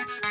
you